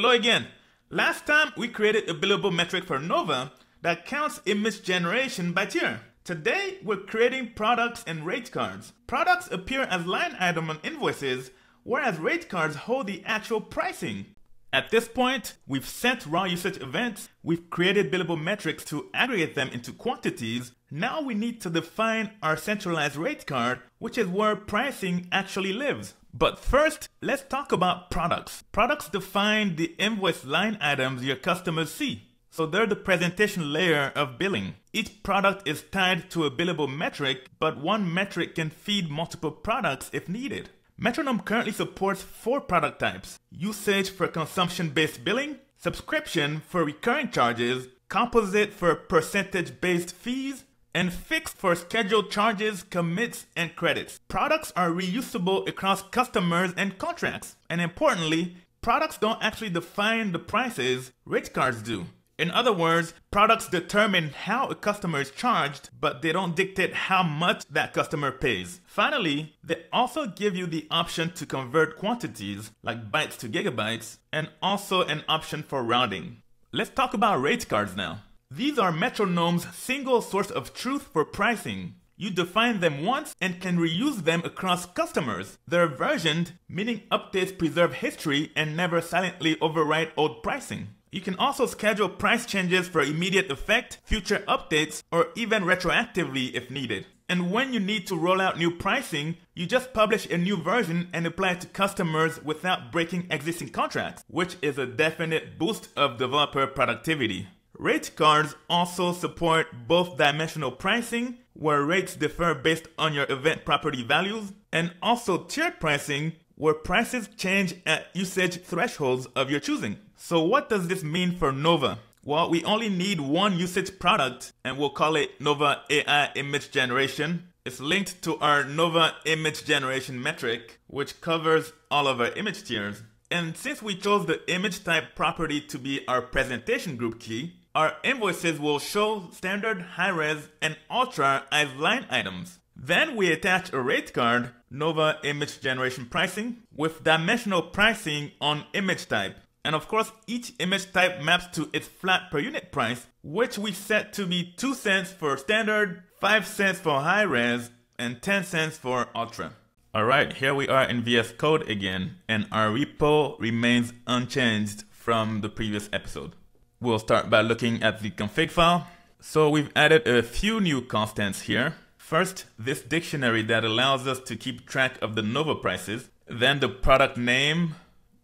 Hello again. Last time we created a billable metric for Nova that counts image generation by tier. Today we're creating products and rate cards. Products appear as line item on invoices, whereas rate cards hold the actual pricing. At this point, we've set raw usage events, we've created billable metrics to aggregate them into quantities. Now we need to define our centralized rate card, which is where pricing actually lives. But first, let's talk about products. Products define the invoice line items your customers see. So they're the presentation layer of billing. Each product is tied to a billable metric, but one metric can feed multiple products if needed. Metronome currently supports four product types usage for consumption based billing, subscription for recurring charges, composite for percentage based fees, and fixed for scheduled charges, commits, and credits. Products are reusable across customers and contracts. And importantly, products don't actually define the prices, rate cards do. In other words, products determine how a customer is charged, but they don't dictate how much that customer pays. Finally, they also give you the option to convert quantities, like bytes to gigabytes, and also an option for rounding. Let's talk about rate cards now. These are Metronome's single source of truth for pricing. You define them once and can reuse them across customers. They're versioned, meaning updates preserve history and never silently overwrite old pricing. You can also schedule price changes for immediate effect, future updates, or even retroactively if needed. And when you need to roll out new pricing, you just publish a new version and apply it to customers without breaking existing contracts, which is a definite boost of developer productivity. Rate cards also support both dimensional pricing, where rates differ based on your event property values, and also tiered pricing, where prices change at usage thresholds of your choosing. So what does this mean for Nova? Well, we only need one usage product and we'll call it Nova AI Image Generation. It's linked to our Nova Image Generation metric, which covers all of our image tiers. And since we chose the image type property to be our presentation group key, our invoices will show standard, high res, and ultra as line items. Then we attach a rate card, Nova Image Generation Pricing, with dimensional pricing on image type. And of course, each image type maps to its flat per unit price, which we set to be 2 cents for standard, 5 cents for high res, and 10 cents for ultra. Alright, here we are in VS Code again, and our repo remains unchanged from the previous episode. We'll start by looking at the config file. So we've added a few new constants here. First, this dictionary that allows us to keep track of the Nova prices. Then the product name,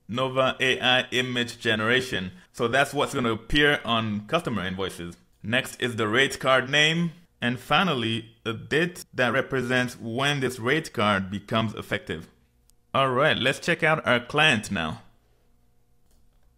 Nova AI image generation. So that's what's going to appear on customer invoices. Next is the rate card name. And finally, a date that represents when this rate card becomes effective. All right, let's check out our client now.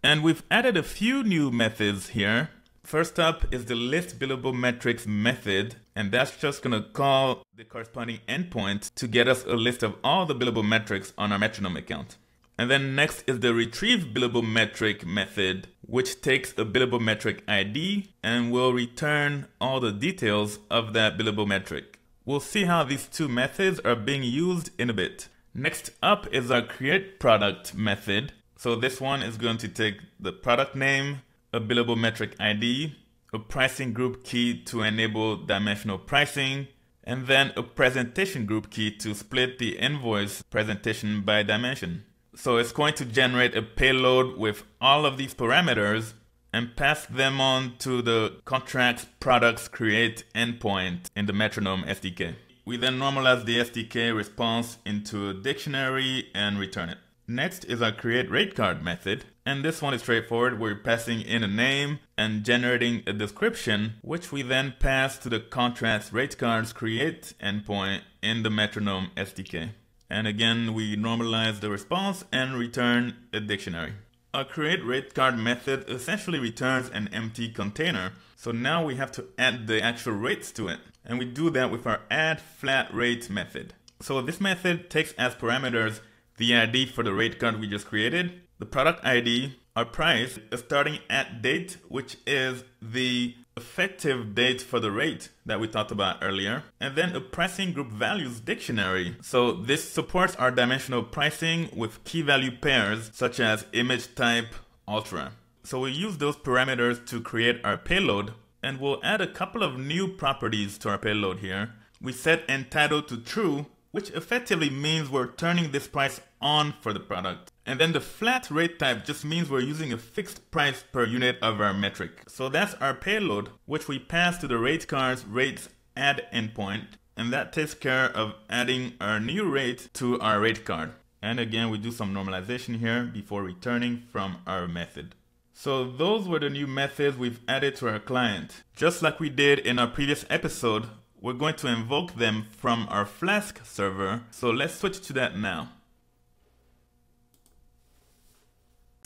And we've added a few new methods here. First up is the list billable metrics method, and that's just gonna call the corresponding endpoint to get us a list of all the billable metrics on our metronome account. And then next is the retrieve billable metric method, which takes a billable metric ID and will return all the details of that billable metric. We'll see how these two methods are being used in a bit. Next up is our create product method. So this one is going to take the product name, a billable metric ID, a pricing group key to enable dimensional pricing, and then a presentation group key to split the invoice presentation by dimension. So it's going to generate a payload with all of these parameters and pass them on to the contracts products create endpoint in the metronome SDK. We then normalize the SDK response into a dictionary and return it. Next is our create rate card method. And this one is straightforward. We're passing in a name and generating a description, which we then pass to the contracts rate cards create endpoint in the metronome SDK. And again, we normalize the response and return a dictionary. Our create rate card method essentially returns an empty container. So now we have to add the actual rates to it. And we do that with our add flat rate method. So this method takes as parameters the ID for the rate card we just created, the product ID, our price, starting at date, which is the effective date for the rate that we talked about earlier, and then a pricing group values dictionary. So this supports our dimensional pricing with key value pairs such as image type, Ultra. So we use those parameters to create our payload and we'll add a couple of new properties to our payload here. We set entitled to true, which effectively means we're turning this price on for the product. And then the flat rate type just means we're using a fixed price per unit of our metric. So that's our payload, which we pass to the rate card's rates add endpoint. And that takes care of adding our new rate to our rate card. And again, we do some normalization here before returning from our method. So those were the new methods we've added to our client. Just like we did in our previous episode, we're going to invoke them from our Flask server. So let's switch to that now.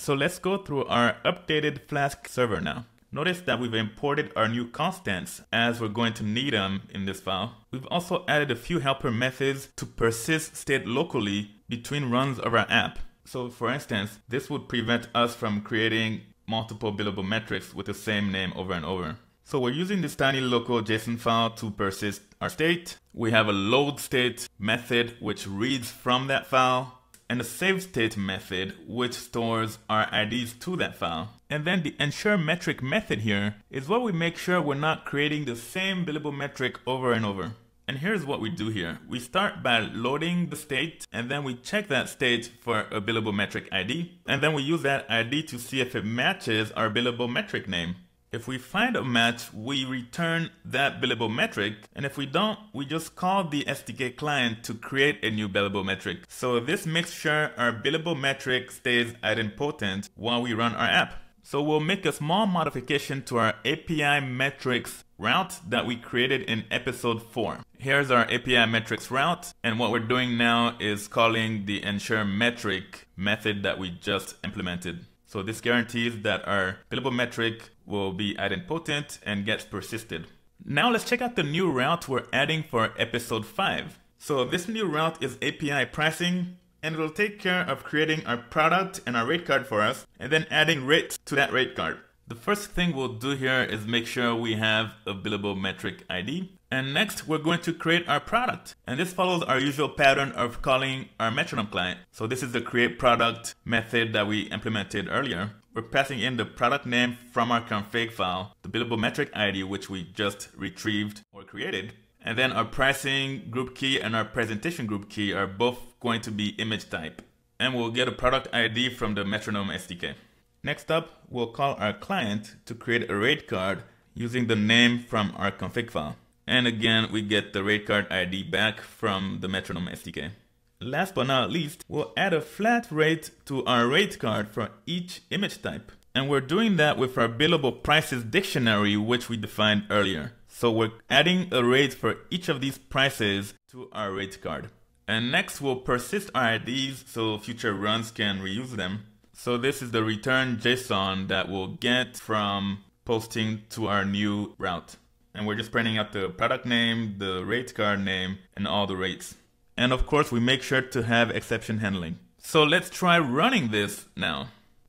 So let's go through our updated Flask server now. Notice that we've imported our new constants as we're going to need them in this file. We've also added a few helper methods to persist state locally between runs of our app. So for instance, this would prevent us from creating multiple billable metrics with the same name over and over. So we're using this tiny local JSON file to persist our state. We have a load state method which reads from that file and the save state method which stores our IDs to that file. And then the ensure metric method here is where we make sure we're not creating the same billable metric over and over. And here's what we do here. We start by loading the state and then we check that state for a billable metric ID. And then we use that ID to see if it matches our billable metric name. If we find a match, we return that billable metric. And if we don't, we just call the SDK client to create a new billable metric. So this makes sure our billable metric stays idempotent while we run our app. So we'll make a small modification to our API metrics route that we created in episode 4. Here's our API metrics route, and what we're doing now is calling the ensure metric method that we just implemented. So this guarantees that our billable metric will be idempotent and gets persisted. Now let's check out the new route we're adding for episode 5. So this new route is API pricing and it will take care of creating our product and our rate card for us and then adding rates to that rate card. The first thing we'll do here is make sure we have a billable metric ID. And next, we're going to create our product. And this follows our usual pattern of calling our metronome client. So this is the create product method that we implemented earlier. We're passing in the product name from our config file, the billable metric ID, which we just retrieved or created. And then our pricing group key and our presentation group key are both going to be image type. And we'll get a product ID from the metronome SDK. Next up, we'll call our client to create a rate card using the name from our config file. And again, we get the rate card ID back from the metronome SDK. Last but not least, we'll add a flat rate to our rate card for each image type. And we're doing that with our billable prices dictionary, which we defined earlier. So we're adding a rate for each of these prices to our rate card. And next we'll persist our IDs so future runs can reuse them. So this is the return JSON that we'll get from posting to our new route. And we're just printing out the product name, the rate card name, and all the rates. And of course, we make sure to have exception handling. So let's try running this now.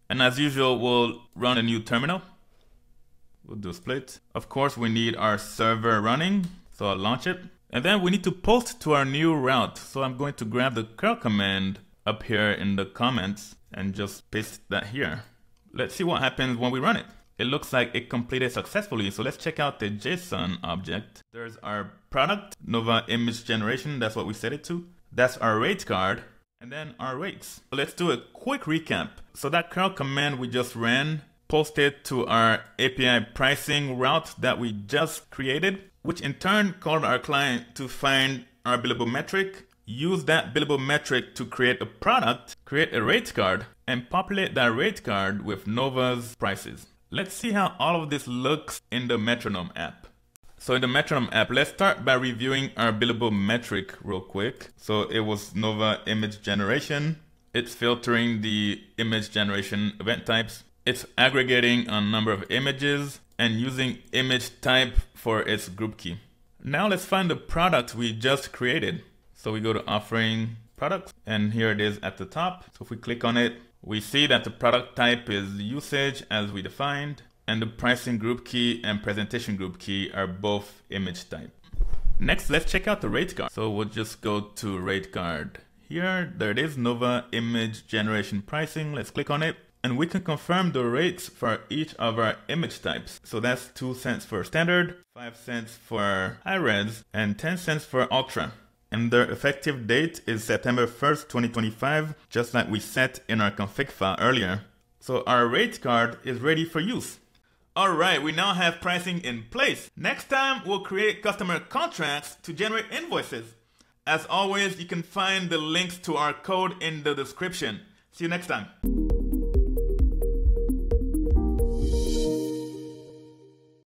And as usual, we'll run a new terminal. We'll do split. Of course, we need our server running. So I'll launch it. And then we need to post to our new route. So I'm going to grab the curl command up here in the comments and just paste that here. Let's see what happens when we run it. It looks like it completed successfully, so let's check out the JSON object. There's our product, Nova image generation, that's what we set it to. That's our rate card, and then our rates. So let's do a quick recap. So that curl command we just ran posted to our API pricing route that we just created, which in turn called our client to find our billable metric use that billable metric to create a product, create a rate card, and populate that rate card with Nova's prices. Let's see how all of this looks in the Metronome app. So in the Metronome app, let's start by reviewing our billable metric real quick. So it was Nova image generation. It's filtering the image generation event types. It's aggregating a number of images and using image type for its group key. Now let's find the product we just created. So we go to offering products and here it is at the top. So if we click on it, we see that the product type is usage as we defined and the pricing group key and presentation group key are both image type. Next, let's check out the rate card. So we'll just go to rate card here. There it is, Nova image generation pricing. Let's click on it. and we can confirm the rates for each of our image types. So that's 2 cents for standard, 5 cents for high res, and 10 cents for ultra. And their effective date is September 1st, 2025, just like we set in our config file earlier. So our rate card is ready for use. Alright, we now have pricing in place. Next time, we'll create customer contracts to generate invoices. As always, you can find the links to our code in the description. See you next time.